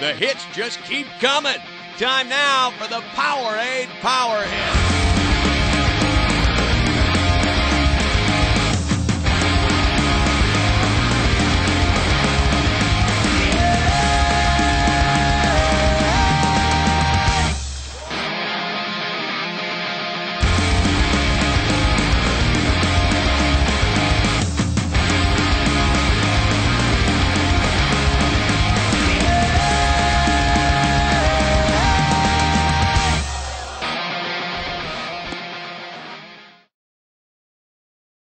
The hits just keep coming. Time now for the Powerade Power Hit.